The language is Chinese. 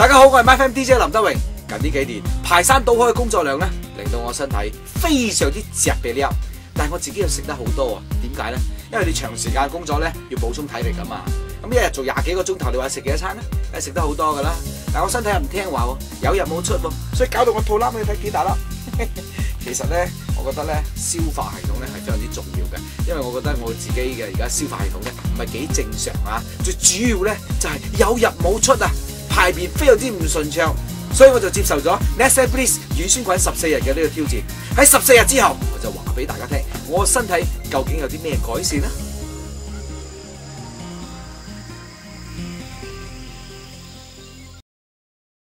大家好，我系 my FM DJ 林德荣。近呢几年排山倒海嘅工作量咧，令到我身体非常之弱嘅粒，但系我自己又食得好多啊？点解咧？因为你长时间工作咧，要补充体力啊嘛。咁一日做廿几个钟头，你话食几多餐咧？诶，食得好多噶啦。但系我身体又唔听话喎，有入冇出所以搞到我肚腩，你睇几大粒？其实咧，我觉得咧，消化系统咧系非常之重要嘅，因为我觉得我自己嘅而家消化系统咧唔系几正常啊。最主要咧就系有入冇出啊！排便非常之唔顺畅，所以我就接受咗 n e c e s s a r s 乳酸菌十四日嘅呢个挑战。喺十四日之后，我就话俾大家听，我身体究竟有啲咩改善咧？